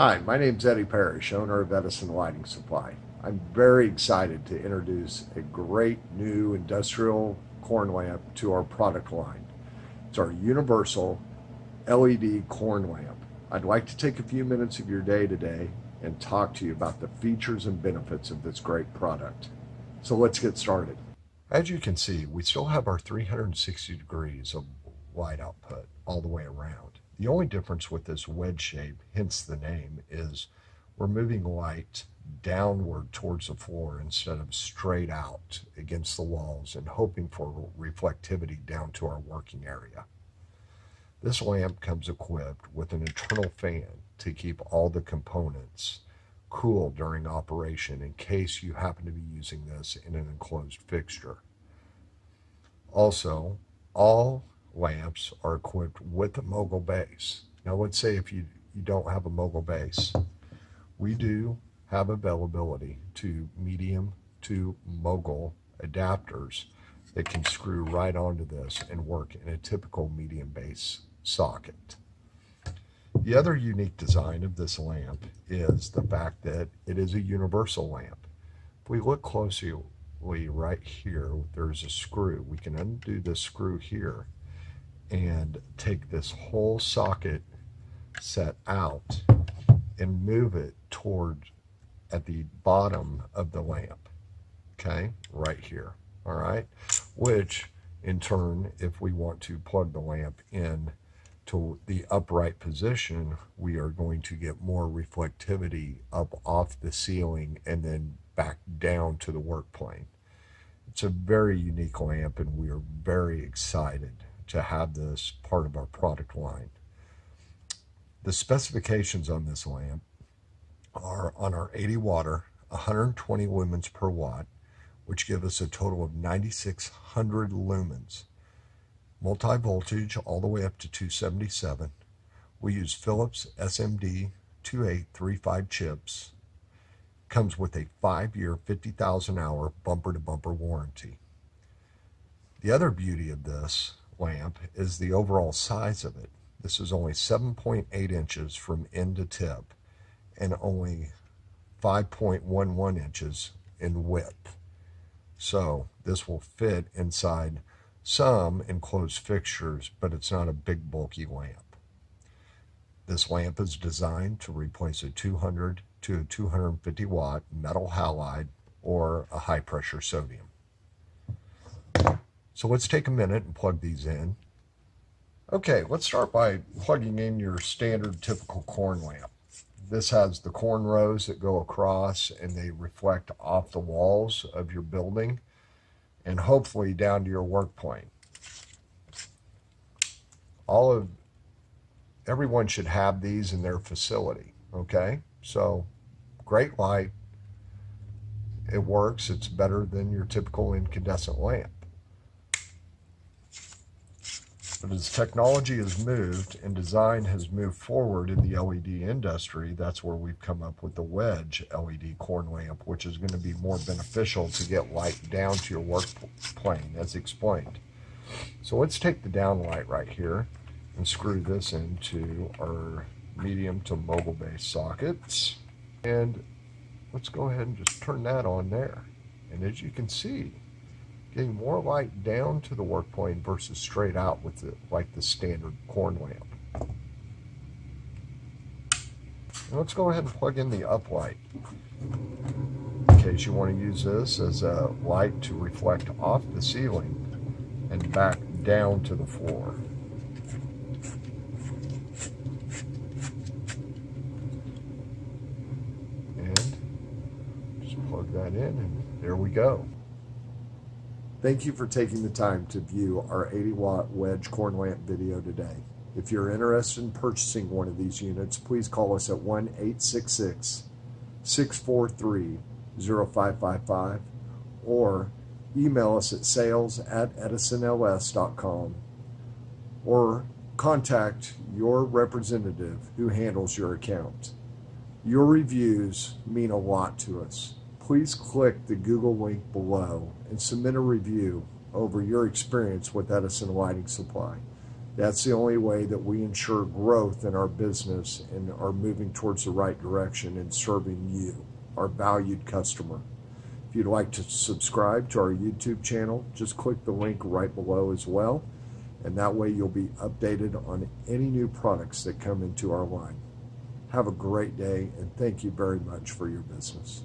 Hi, my name's Eddie Parrish, owner of Edison Lighting Supply. I'm very excited to introduce a great new industrial corn lamp to our product line. It's our universal LED corn lamp. I'd like to take a few minutes of your day today and talk to you about the features and benefits of this great product. So let's get started. As you can see, we still have our 360 degrees of light output all the way around. The only difference with this wedge shape, hence the name, is we're moving light downward towards the floor instead of straight out against the walls and hoping for reflectivity down to our working area. This lamp comes equipped with an internal fan to keep all the components cool during operation in case you happen to be using this in an enclosed fixture. Also, all lamps are equipped with a mogul base. Now let's say if you, you don't have a mogul base, we do have availability to medium to mogul adapters that can screw right onto this and work in a typical medium base socket. The other unique design of this lamp is the fact that it is a universal lamp. If we look closely right here, there's a screw. We can undo the screw here and take this whole socket set out and move it toward at the bottom of the lamp, okay, right here, all right, which in turn, if we want to plug the lamp in to the upright position, we are going to get more reflectivity up off the ceiling and then back down to the work plane. It's a very unique lamp and we are very excited to have this part of our product line. The specifications on this lamp are on our 80 water, 120 lumens per watt, which give us a total of 9,600 lumens. Multi-voltage all the way up to 277. We use Philips SMD 2835 chips. Comes with a five-year, 50,000 hour bumper-to-bumper warranty. The other beauty of this lamp is the overall size of it. This is only 7.8 inches from end to tip and only 5.11 inches in width. So this will fit inside some enclosed fixtures, but it's not a big bulky lamp. This lamp is designed to replace a 200 to 250 watt metal halide or a high pressure sodium. So let's take a minute and plug these in. Okay, let's start by plugging in your standard typical corn lamp. This has the corn rows that go across and they reflect off the walls of your building and hopefully down to your work plane. All of everyone should have these in their facility, okay? So great light. It works. It's better than your typical incandescent lamp. But as technology has moved and design has moved forward in the LED industry, that's where we've come up with the wedge LED corn lamp, which is going to be more beneficial to get light down to your work plane, as explained. So let's take the down light right here and screw this into our medium to mogul base sockets. And let's go ahead and just turn that on there. And as you can see, getting more light down to the work plane versus straight out with the, like the standard corn lamp. Let's go ahead and plug in the up light. in case you want to use this as a light to reflect off the ceiling and back down to the floor. And just plug that in and there we go. Thank you for taking the time to view our 80 watt wedge corn lamp video today. If you're interested in purchasing one of these units, please call us at 1 866 643 0555 or email us at sales at edisonls.com or contact your representative who handles your account. Your reviews mean a lot to us please click the Google link below and submit a review over your experience with Edison Lighting Supply. That's the only way that we ensure growth in our business and are moving towards the right direction in serving you, our valued customer. If you'd like to subscribe to our YouTube channel, just click the link right below as well, and that way you'll be updated on any new products that come into our line. Have a great day, and thank you very much for your business.